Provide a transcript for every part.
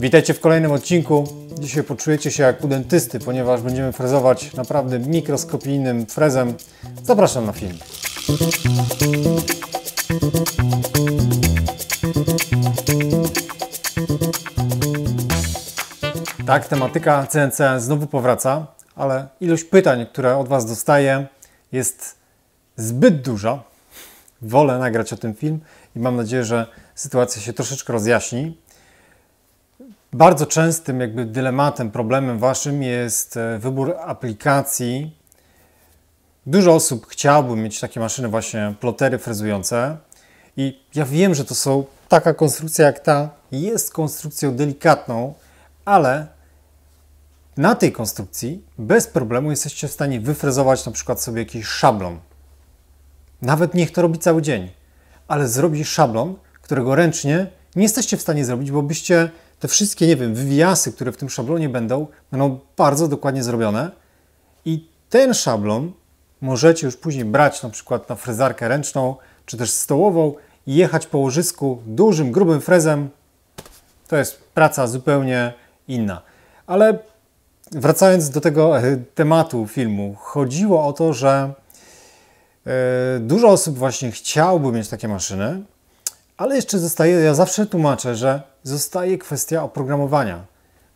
Witajcie w kolejnym odcinku. Dzisiaj poczujecie się jak u dentysty, ponieważ będziemy frezować naprawdę mikroskopijnym frezem. Zapraszam na film. Tak, tematyka CNC znowu powraca, ale ilość pytań, które od Was dostaję, jest zbyt duża. Wolę nagrać o tym film i mam nadzieję, że sytuacja się troszeczkę rozjaśni. Bardzo częstym jakby dylematem, problemem waszym jest e, wybór aplikacji. Dużo osób chciałoby mieć takie maszyny właśnie plotery frezujące i ja wiem, że to są taka konstrukcja jak ta jest konstrukcją delikatną, ale na tej konstrukcji bez problemu jesteście w stanie wyfrezować na przykład sobie jakiś szablon. Nawet niech to robi cały dzień, ale zrobi szablon, którego ręcznie nie jesteście w stanie zrobić, bo byście te wszystkie, nie wiem, wywiasy, które w tym szablonie będą, będą bardzo dokładnie zrobione i ten szablon możecie już później brać na przykład na frezarkę ręczną, czy też stołową i jechać po łożysku dużym, grubym frezem. To jest praca zupełnie inna. Ale wracając do tego e, tematu filmu, chodziło o to, że e, dużo osób właśnie chciałoby mieć takie maszyny, ale jeszcze zostaje, ja zawsze tłumaczę, że zostaje kwestia oprogramowania.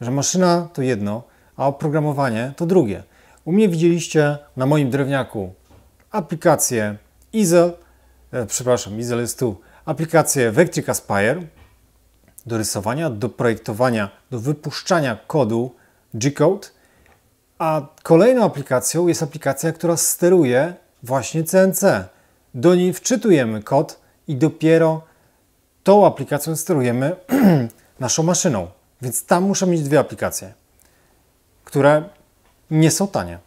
Że maszyna to jedno, a oprogramowanie to drugie. U mnie widzieliście na moim drewniaku aplikację Easel, e, przepraszam, Easel jest tu, aplikację Vectric Aspire do rysowania, do projektowania, do wypuszczania kodu G-Code, a kolejną aplikacją jest aplikacja, która steruje właśnie CNC. Do niej wczytujemy kod i dopiero tą aplikacją sterujemy naszą maszyną. Więc tam muszę mieć dwie aplikacje, które nie są tanie.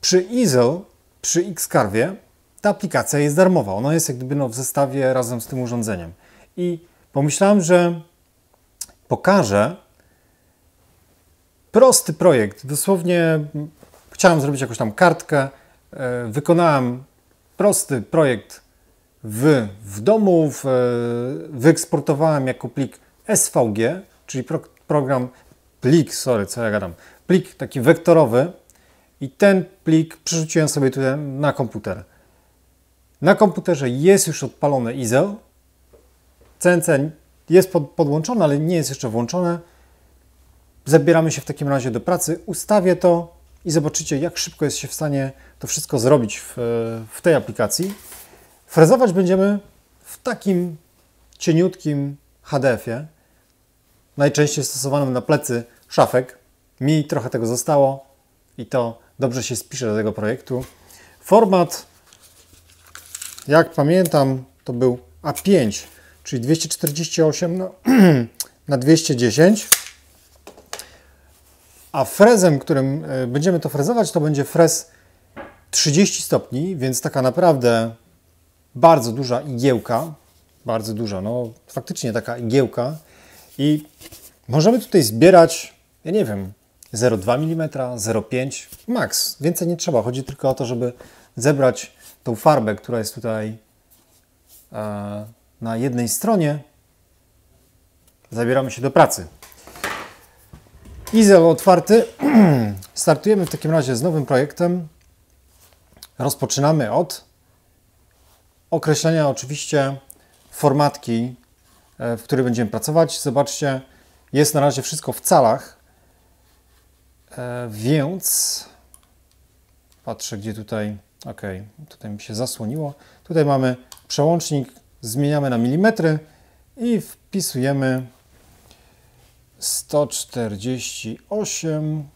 Przy Easel, przy Xcarvie ta aplikacja jest darmowa. Ona jest jak gdyby no w zestawie razem z tym urządzeniem. I pomyślałem, że pokażę prosty projekt. Dosłownie chciałem zrobić jakąś tam kartkę. E, wykonałem prosty projekt w, w domu, w, wyeksportowałem jako plik SVG, czyli pro, program, plik, sorry, co ja gadam, plik taki wektorowy i ten plik przerzuciłem sobie tutaj na komputer. Na komputerze jest już odpalone ISO, CNC jest pod, podłączone, ale nie jest jeszcze włączone. Zabieramy się w takim razie do pracy, ustawię to i zobaczycie, jak szybko jest się w stanie to wszystko zrobić w, w tej aplikacji. Frezować będziemy w takim cieniutkim HDF-ie, najczęściej stosowanym na plecy szafek. Mi trochę tego zostało i to dobrze się spisze do tego projektu. Format, jak pamiętam, to był A5, czyli 248 na, na 210. A frezem, którym e, będziemy to frezować, to będzie frez 30 stopni, więc taka naprawdę bardzo duża igiełka, bardzo duża, no faktycznie taka igiełka i możemy tutaj zbierać, ja nie wiem, 0,2 mm, 0,5 max, więcej nie trzeba. Chodzi tylko o to, żeby zebrać tą farbę, która jest tutaj e, na jednej stronie. Zabieramy się do pracy. Izel otwarty. Startujemy w takim razie z nowym projektem. Rozpoczynamy od określenia oczywiście formatki, e, w której będziemy pracować. Zobaczcie, jest na razie wszystko w calach, e, więc patrzę, gdzie tutaj, ok, tutaj mi się zasłoniło. Tutaj mamy przełącznik, zmieniamy na milimetry i wpisujemy 148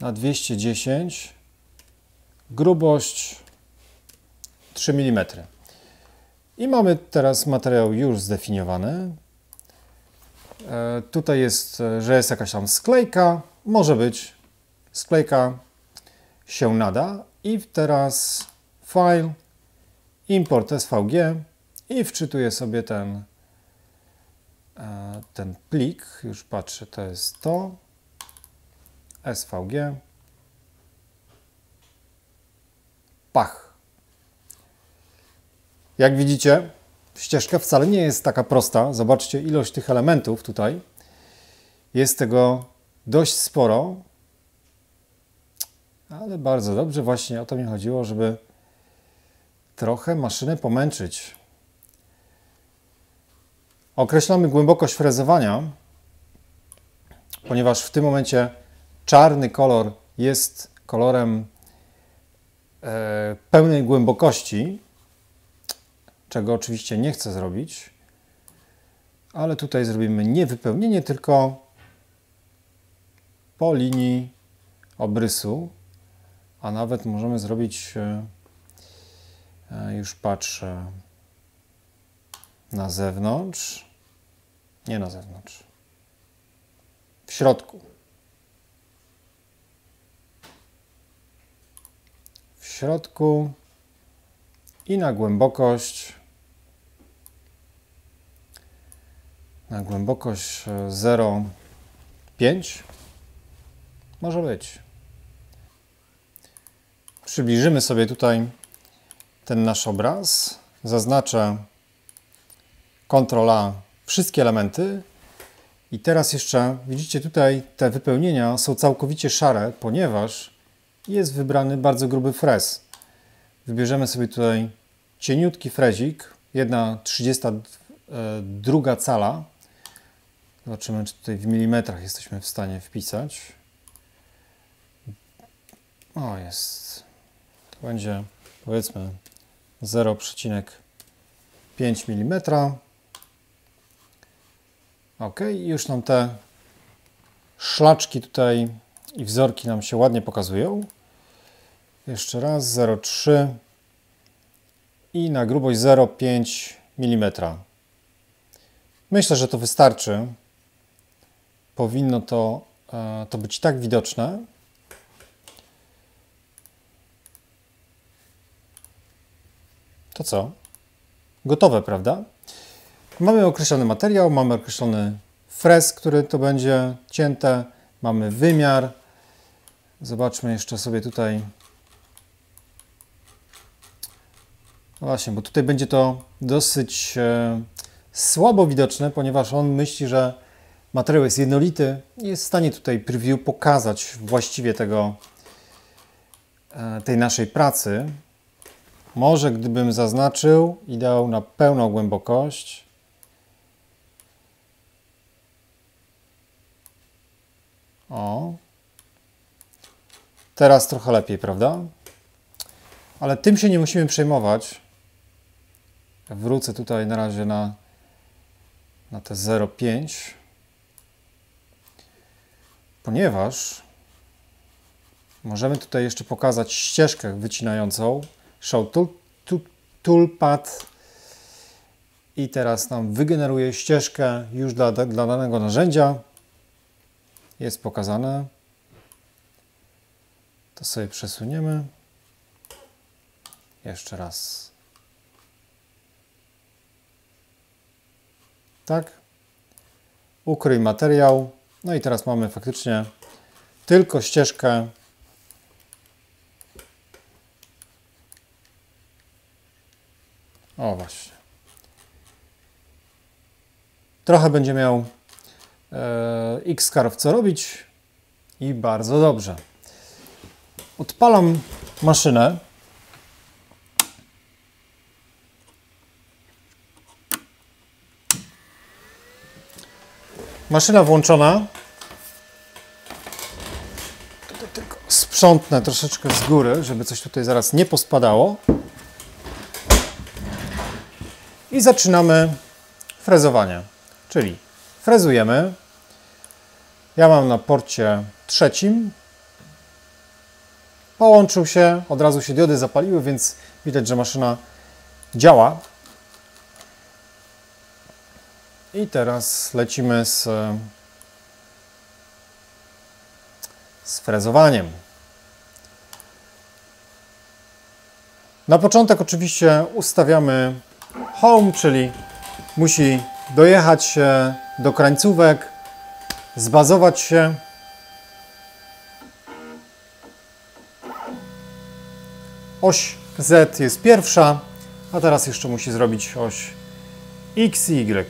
na 210 grubość 3 mm. I mamy teraz materiał już zdefiniowany. E, tutaj jest, e, że jest jakaś tam sklejka. Może być sklejka się nada. I teraz file, import SVG i wczytuję sobie ten, e, ten plik. Już patrzę, to jest to. SVG. Pach. Jak widzicie, ścieżkę. Wcale nie jest taka prosta. Zobaczcie ilość tych elementów tutaj. Jest tego dość sporo. Ale bardzo dobrze, właśnie o to mi chodziło, żeby trochę maszynę pomęczyć. Określamy głębokość frezowania, ponieważ w tym momencie czarny kolor jest kolorem e, pełnej głębokości, czego oczywiście nie chcę zrobić, ale tutaj zrobimy nie wypełnienie, tylko po linii obrysu, a nawet możemy zrobić, e, e, już patrzę, na zewnątrz, nie na zewnątrz, w środku. W środku i na głębokość na głębokość 0,5 może być. Przybliżymy sobie tutaj ten nasz obraz. Zaznaczę Ctrl A wszystkie elementy. I teraz jeszcze widzicie tutaj te wypełnienia są całkowicie szare, ponieważ jest wybrany bardzo gruby frez. Wybierzemy sobie tutaj cieniutki frezik, jedna 32 cala. Zobaczymy, czy tutaj w milimetrach jesteśmy w stanie wpisać. O, jest. To będzie powiedzmy 0,5 mm. Ok, już nam te szlaczki tutaj i wzorki nam się ładnie pokazują. Jeszcze raz 0,3 i na grubość 0,5 mm. Myślę, że to wystarczy. Powinno to, e, to być tak widoczne. To co? Gotowe, prawda? Mamy określony materiał, mamy określony frez, który to będzie cięte, mamy wymiar. Zobaczmy jeszcze sobie tutaj. No właśnie, bo tutaj będzie to dosyć e, słabo widoczne, ponieważ on myśli, że materiał jest jednolity i jest w stanie tutaj preview pokazać właściwie tego, e, tej naszej pracy. Może gdybym zaznaczył i dał na pełną głębokość, O. Teraz trochę lepiej, prawda? Ale tym się nie musimy przejmować. Wrócę tutaj na razie na, na te 0,5 ponieważ możemy tutaj jeszcze pokazać ścieżkę wycinającą Show tool, tool, i teraz nam wygeneruje ścieżkę już dla, dla danego narzędzia jest pokazane. To sobie przesuniemy. Jeszcze raz. Tak. Ukryj materiał. No i teraz mamy faktycznie tylko ścieżkę O właśnie. Trochę będzie miał E, Xcarve co robić i bardzo dobrze. Odpalam maszynę. Maszyna włączona. Tutaj tylko sprzątnę troszeczkę z góry, żeby coś tutaj zaraz nie pospadało. I zaczynamy frezowanie, czyli frezujemy. Ja mam na porcie trzecim. Połączył się, od razu się diody zapaliły, więc widać, że maszyna działa. I teraz lecimy z, z frezowaniem. Na początek oczywiście ustawiamy home, czyli musi dojechać się do krańcówek, zbazować się. Oś Z jest pierwsza, a teraz jeszcze musi zrobić oś XY.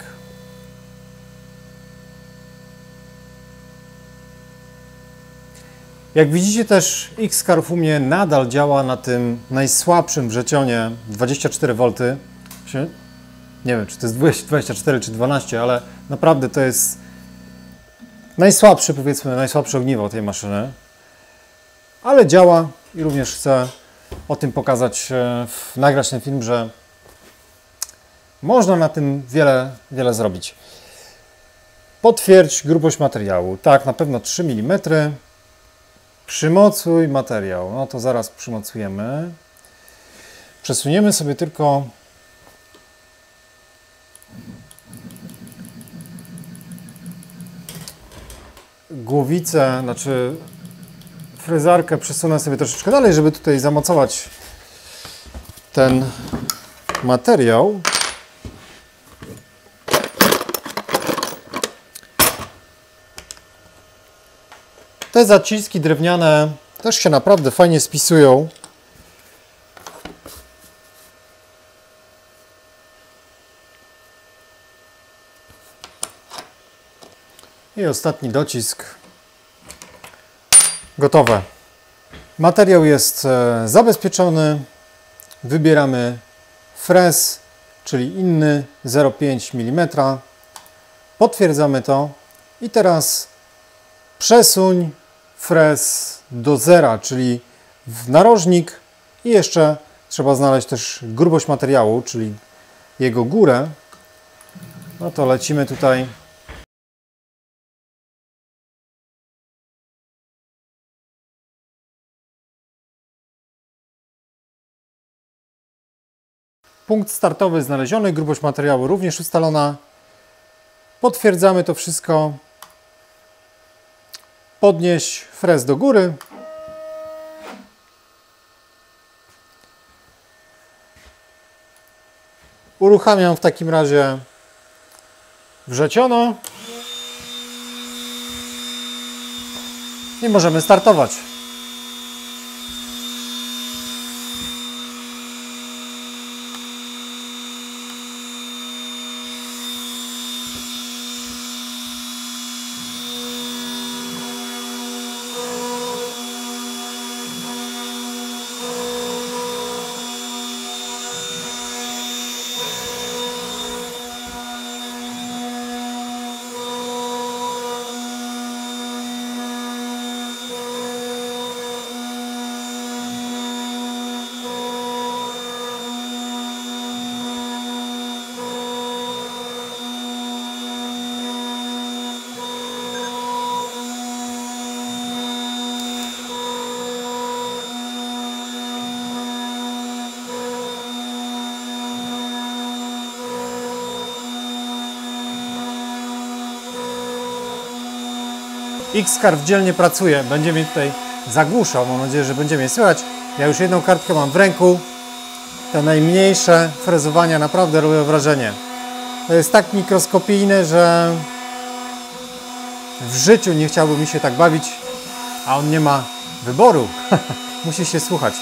Jak widzicie też X-Carve u mnie nadal działa na tym najsłabszym wrzecionie 24V. Nie wiem, czy to jest 24 czy 12, ale naprawdę to jest najsłabszy, powiedzmy, najsłabsze ogniwo tej maszyny. Ale działa i również chcę o tym pokazać, e, nagrać ten film, że można na tym wiele, wiele zrobić. Potwierdź grubość materiału. Tak, na pewno 3 mm. Przymocuj materiał. No to zaraz przymocujemy. Przesuniemy sobie tylko głowicę, znaczy frezarkę przesunę sobie troszeczkę dalej, żeby tutaj zamocować ten materiał. Te zaciski drewniane też się naprawdę fajnie spisują. I ostatni docisk. Gotowe. Materiał jest e, zabezpieczony. Wybieramy frez, czyli inny 0,5 mm. Potwierdzamy to i teraz przesuń frez do zera, czyli w narożnik i jeszcze trzeba znaleźć też grubość materiału, czyli jego górę. No to lecimy tutaj Punkt startowy znaleziony, grubość materiału również ustalona. Potwierdzamy to wszystko. Podnieś frez do góry. Uruchamiam w takim razie wrzeciono. I możemy startować. X-Carve dzielnie pracuje, będzie mnie tutaj zagłuszał, mam nadzieję, że będzie mnie słychać. Ja już jedną kartkę mam w ręku. Te najmniejsze frezowania naprawdę robią wrażenie. To jest tak mikroskopijne, że w życiu nie chciałby mi się tak bawić, a on nie ma wyboru. Musi się słuchać.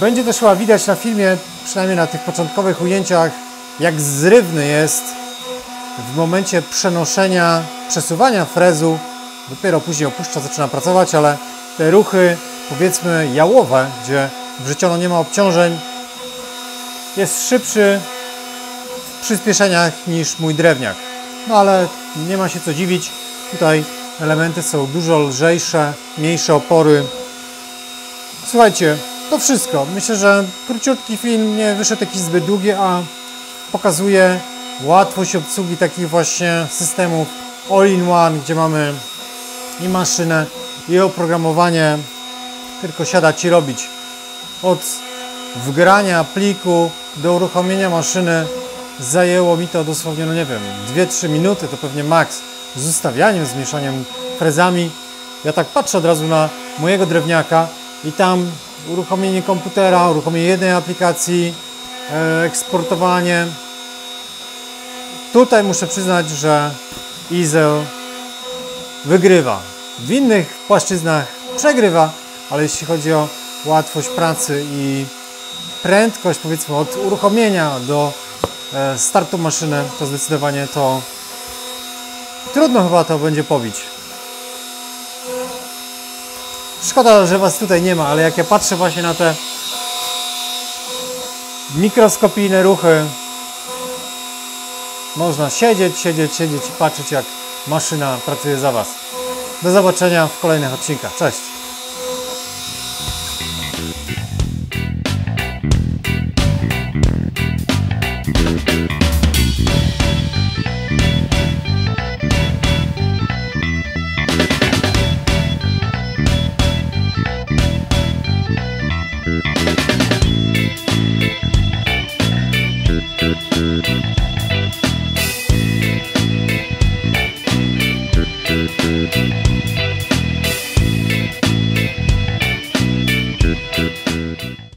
Będzie też chyba widać na filmie, przynajmniej na tych początkowych ujęciach, jak zrywny jest w momencie przenoszenia, przesuwania frezu, dopiero później opuszcza, zaczyna pracować, ale te ruchy, powiedzmy jałowe, gdzie wrzeciono nie ma obciążeń, jest szybszy w przyspieszeniach niż mój drewniak. No ale nie ma się co dziwić, tutaj elementy są dużo lżejsze, mniejsze opory. Słuchajcie, to wszystko. Myślę, że króciutki film nie wyszedł jakiś zbyt długi, a pokazuje łatwość obsługi takich właśnie systemów all-in-one, gdzie mamy i maszynę, i oprogramowanie, tylko siadać i robić. Od wgrania pliku do uruchomienia maszyny zajęło mi to dosłownie, no nie wiem, 2-3 minuty, to pewnie maks, z ustawianiem, z mieszaniem frezami. Ja tak patrzę od razu na mojego drewniaka i tam uruchomienie komputera, uruchomienie jednej aplikacji, e, eksportowanie, Tutaj muszę przyznać, że Izel wygrywa. W innych płaszczyznach przegrywa, ale jeśli chodzi o łatwość pracy i prędkość, powiedzmy, od uruchomienia do e, startu maszyny, to zdecydowanie to trudno chyba to będzie pobić. Szkoda, że Was tutaj nie ma, ale jak ja patrzę właśnie na te mikroskopijne ruchy, można siedzieć, siedzieć, siedzieć i patrzeć jak maszyna pracuje za Was. Do zobaczenia w kolejnych odcinkach. Cześć!